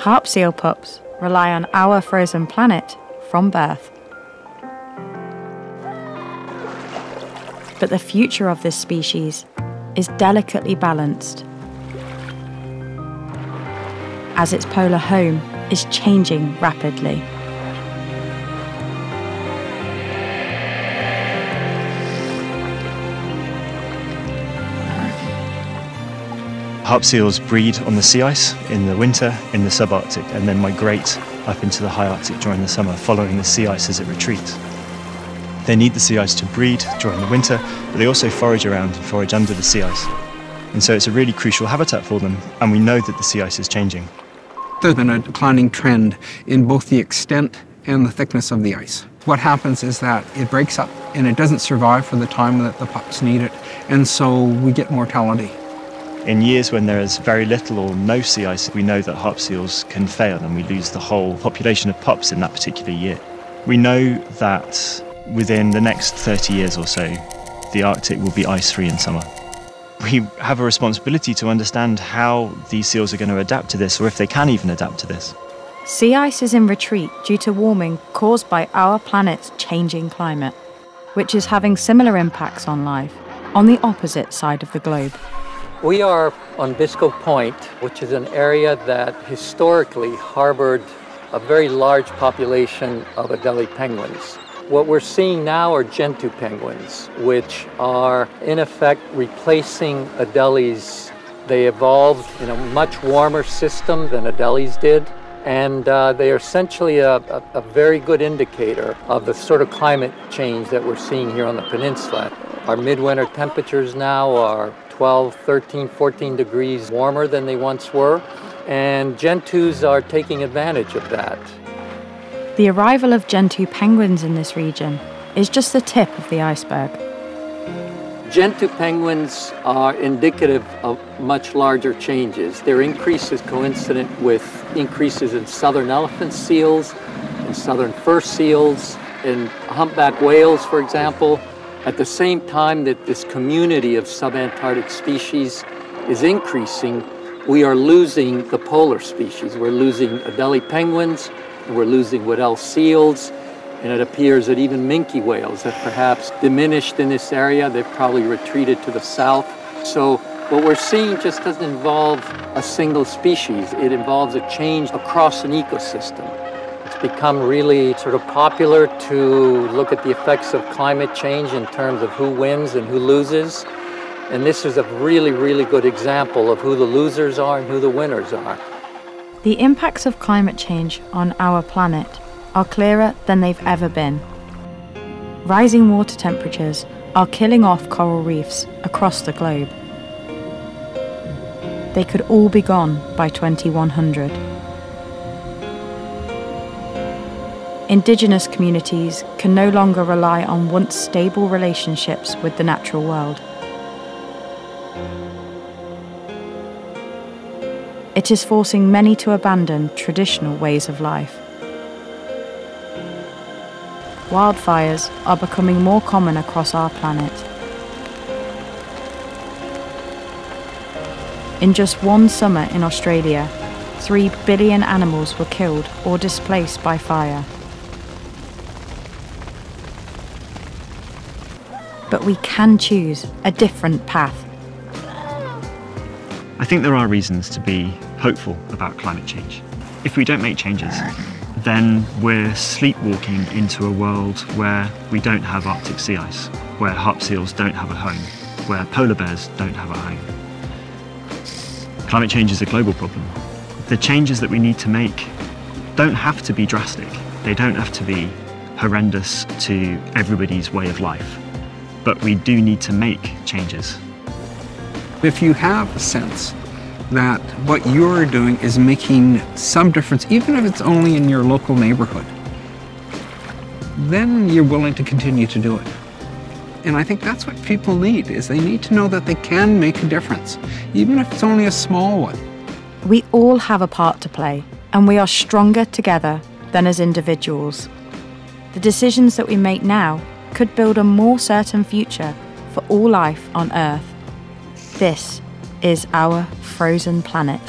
Harp seal pups rely on our frozen planet from birth. But the future of this species is delicately balanced as its polar home is changing rapidly. Harp seals breed on the sea ice in the winter in the subarctic and then migrate up into the high Arctic during the summer, following the sea ice as it retreats. They need the sea ice to breed during the winter, but they also forage around and forage under the sea ice. And so it's a really crucial habitat for them, and we know that the sea ice is changing. There's been a declining trend in both the extent and the thickness of the ice. What happens is that it breaks up and it doesn't survive for the time that the pups need it, and so we get mortality. In years when there is very little or no sea ice, we know that harp seals can fail and we lose the whole population of pups in that particular year. We know that within the next 30 years or so, the Arctic will be ice free in summer. We have a responsibility to understand how these seals are going to adapt to this or if they can even adapt to this. Sea ice is in retreat due to warming caused by our planet's changing climate, which is having similar impacts on life on the opposite side of the globe. We are on Biscoe Point, which is an area that historically harbored a very large population of Adelie penguins. What we're seeing now are Gentoo penguins, which are in effect replacing Adelies. They evolved in a much warmer system than Adelies did, and uh, they are essentially a, a, a very good indicator of the sort of climate change that we're seeing here on the peninsula. Our midwinter temperatures now are 12, 13, 14 degrees warmer than they once were, and Gentoos are taking advantage of that. The arrival of Gentoo penguins in this region is just the tip of the iceberg. Gentoo penguins are indicative of much larger changes. Their increase is coincident with increases in southern elephant seals, in southern fur seals, in humpback whales, for example, at the same time that this community of subantarctic species is increasing, we are losing the polar species. We're losing Adelie penguins, we're losing Weddell seals, and it appears that even minke whales have perhaps diminished in this area. They've probably retreated to the south. So what we're seeing just doesn't involve a single species. It involves a change across an ecosystem It's become really sort of popular to look at the effects of climate change in terms of who wins and who loses. And this is a really, really good example of who the losers are and who the winners are. The impacts of climate change on our planet are clearer than they've ever been. Rising water temperatures are killing off coral reefs across the globe. They could all be gone by 2100. Indigenous communities can no longer rely on once stable relationships with the natural world. It is forcing many to abandon traditional ways of life. Wildfires are becoming more common across our planet. In just one summer in Australia, 3 billion animals were killed or displaced by fire. but we can choose a different path. I think there are reasons to be hopeful about climate change. If we don't make changes, then we're sleepwalking into a world where we don't have Arctic sea ice, where harp seals don't have a home, where polar bears don't have a home. Climate change is a global problem. The changes that we need to make don't have to be drastic. They don't have to be horrendous to everybody's way of life but we do need to make changes. If you have a sense that what you're doing is making some difference, even if it's only in your local neighborhood, then you're willing to continue to do it. And I think that's what people need, is they need to know that they can make a difference, even if it's only a small one. We all have a part to play, and we are stronger together than as individuals. The decisions that we make now could build a more certain future for all life on Earth. This is our frozen planet.